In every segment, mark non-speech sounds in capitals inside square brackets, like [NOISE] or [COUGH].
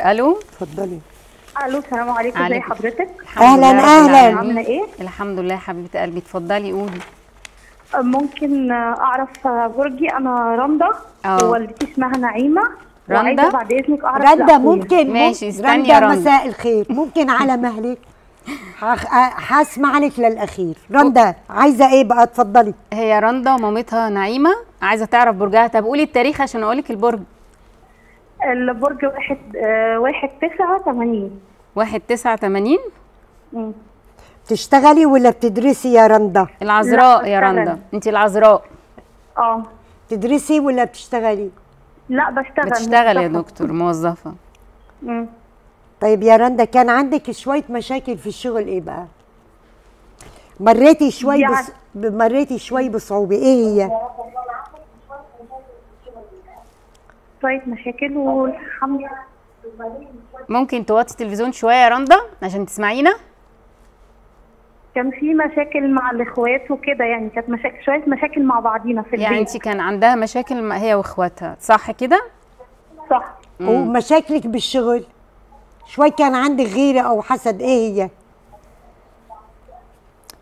ألو؟ اتفضلي. ألو السلام عليكم. ازي. حضرتك؟ أهلاً. العالمين. عاملة إيه؟ الحمد لله يا حبيبة قلبي. اتفضلي قولي. ممكن أعرف برجي أنا رندا آه. ووالدتي اسمها نعيمة. رندا؟ بعد إذنك أعرف رندا. ممكن ماشي، استني يا رندا. مساء الخير. ممكن على مهلك. هسمع لك للأخير. رندا عايزة إيه بقى؟ اتفضلي. هي رندا ومامتها نعيمة. عايزة تعرف برجها. طب قولي التاريخ عشان أقولك البرج. البرج واحد آه، واحد تسعة تمانين واحد تسعة تمانين. بتشتغلي ولا بتدرسي يا رندا؟ العذراء يا. رندا. انت العذراء. آه. بتدرسي ولا بتشتغلي؟ لا بشتغل. بتشتغل يا موظفة. دكتور موظفة. مم. طيب يا رندا كان عندك شوية مشاكل في الشغل إيه بقى؟ مريتي شوي يعني- بس مريتي شوي بصعوبة إيه هي؟ شوية مشاكل والحمد لله. ممكن توطي التلفزيون شوية يا رندا عشان تسمعينا؟ كان في مشاكل مع الإخوات وكده يعني كانت مشاكل شوية مشاكل مع بعضينا في يعني البيت. انت كان عندها مشاكل مع هي واخواتها صح كده؟ صح. ومشاكلك بالشغل؟ شوي كان عندك غيرة أو حسد؟ إيه هي؟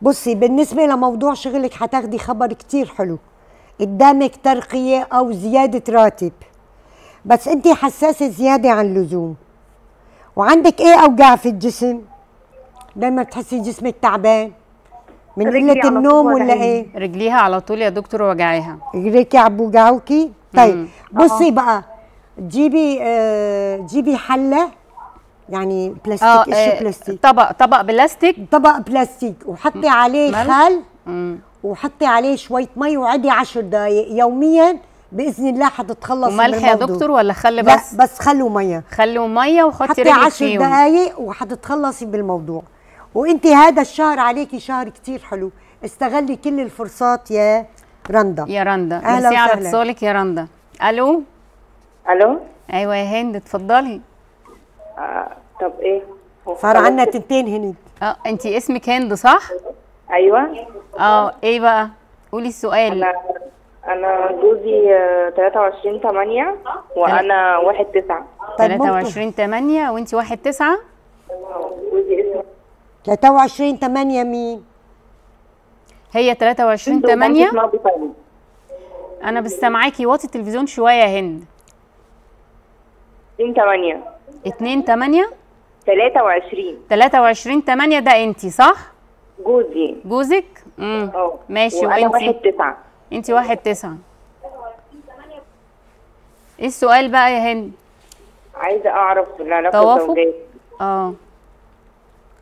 بصي بالنسبة لموضوع شغلك هتاخدي خبر كتير حلو. قدامك ترقية أو زيادة راتب. بس أنت حساسة زيادة عن اللزوم. وعندك إيه أوجاع في الجسم؟ دايما بتحسي جسمك تعبان. من طول النوم ولا. إيه؟ رجليها على طول يا دكتور وجعيها. رجليك عم بوجعوكي؟ طيب مم. بصي بقى جيبي آه جيبي حلة يعني بلاستيك آه آه، بلاستيك طبق طبق بلاستيك. طبق بلاستيك وحطي عليه؟ خل. مم. وحطي عليه شوية مي وعدي عشر دقائق يوميا بإذن الله حتتخلصي من وملح يا الموضوع. دكتور ولا خل لا بس؟ بس خلوا مية. خل وميه وحطي حطي رجلك عشر فيهم. دقائق وحتتخلصي بالموضوع. وانت هذا الشهر عليكي شهر كتير حلو. استغلي كل الفرصات يا رندا. يا رندا. أهلا ميرسي على وسهلا. اتصالك يا رندا. ألو؟ ألو؟ أيوه يا هند اتفضلي. آه طب إيه؟ صار كده؟ تنتين هند. آه انت اسمك هند صح؟ أيوه. آه إيه بقى؟ قولي السؤال. أنا أنا جوزي آه، 23 8 وأنا 1 9 طيب ممكن 23 8 وانت 1 9 جوزي اسمه 23 8 مين؟ هي 23 هند ومامتي 8 اسمها بيطاني أنا بسمعاكي واطي التلفزيون شوية يا هند 20 8 2 8 23 23 8 ده انت صح؟ جوزي. جوزك؟ امم آه. ماشي وأنا 1 وانت 9 انت 1 9 إيه السؤال بقى يا هند عايزة أعرف العلاقة توافق؟ الزوجية. آه.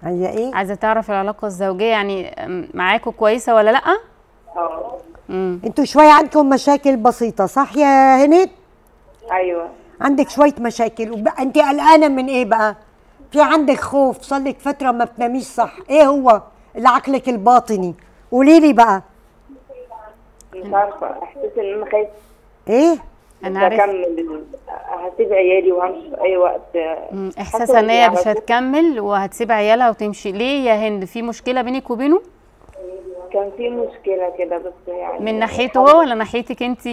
هي إيه؟ عايزة تعرف العلاقة الزوجية يعني معاكوا كويسة ولا لأ؟ آه. امم أنتوا شوية عندكم مشاكل بسيطة صح يا هند أيوه. عندك شوية مشاكل. وب... انت قلقانة من إيه بقى؟ في عندك خوف صار لك فترة ما بتناميش صح. إيه هو؟ العقلك الباطني. قولي لي بقى. مش عارفة أحساس إن أنا خايف إيه؟ أنا عارف. اكمل هسيب عيالي وهمشي في أي وقت. إحساس إن هي مش هتكمل وهتسيب عيالها وتمشي. ليه يا هند؟ في مشكلة بينك وبينه كان في مشكلة كده بس يعني من ناحيته هو ولا ناحيتك أنت؟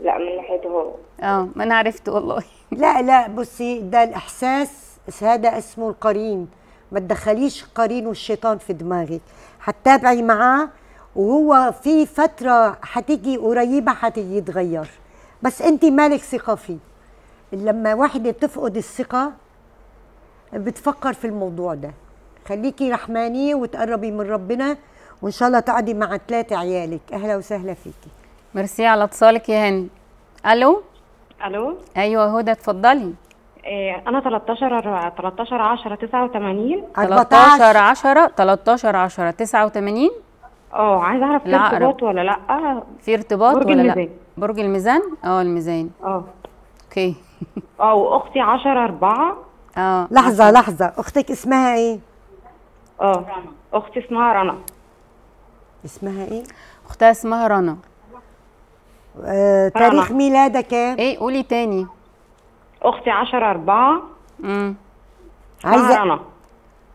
لا من ناحيته هو. آه ما أنا عرفت والله. لا لا بصي ده الإحساس هذا اسمه القرين. ما تدخليش قرين والشيطان في دماغك. هتتابعي معاه وهو في فترة هتيجي قريبة هتيجي يتغير بس انت مالك ثقة فيه. لما واحدة تفقد الثقة بتفكر في الموضوع ده. خليكي رحمانيه وتقربي من ربنا وإن شاء الله تقعدي مع ثلاثة عيالك. أهلا وسهلا فيكي. ميرسي على اتصالك يا هند ألو؟ ألو؟ أيوه هدى اتفضلي. إيه أنا 13 13 10 89 13 10 13 10 89 آه عايزة أعرف في. ارتباط ولا لأ؟ في ارتباط برج ولا لأ؟ الميزان. برج الميزان؟ آه الميزان. آه. okay. [LAUGHS] آه وأختي 10 4 آه. لحظة لحظة. أختك اسمها إيه؟ آه. أختي اسمها رنا. اسمها إيه؟ أختها اسمها رنا. آه، تاريخ ميلادها كام؟ إيه قولي تاني. أختي 10 4 امم عايزة رنا.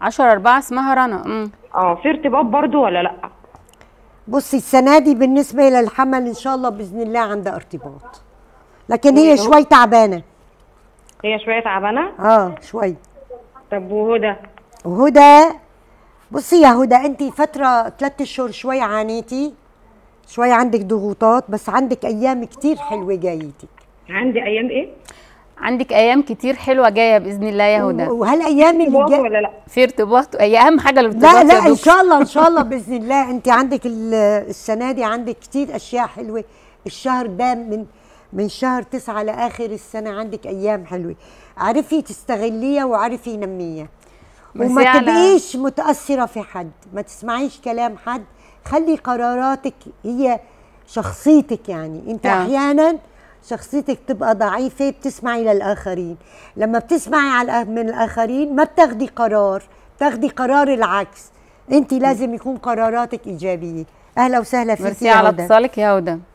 10 4 اسمها رنا. امم آه في ارتباط برضو ولا لأ؟ بصي السنة دي بالنسبة للحمل إن شاء الله بإذن الله عندها ارتباط. لكن هي شوي تعبانة. هي شوية تعبانة؟ آه شوي. طب وهدى؟ وهدى بصي يا هدى أنت فترة ثلاث أشهر شوي عانيتي شوي عندك ضغوطات بس عندك أيام كتير حلوة جايتك. عندي أيام إيه؟ عندك أيام كتير حلوة جاية بإذن الله يا هدى. وهالايام اللي بابا جاي ولا لأ؟ في ارتباط هي أهم حاجة الارتباط لا لا إن. شاء الله إن شاء الله [LAUGHS] بإذن الله. أنت عندك ال- السنة دي عندك كتير أشياء حلوة. الشهر ده من من شهر تسعة لآخر السنة عندك أيام حلوة. عرفي تستغليها وعرفي نميها وما على- تبقيش متأثرة في حد. ما تسمعيش كلام حد. خلي قراراتك هي شخصيتك يعني. أنت آه. أحيانا شخصيتك تبقى ضعيفة بتسمعي للآخرين. لما بتسمعي من الآخرين ما بتاخدي قرار بتاخدي قرار العكس. انت لازم يكون قراراتك إيجابية. أهلا وسهلا فيك ميرسي على اتصالك يا هدى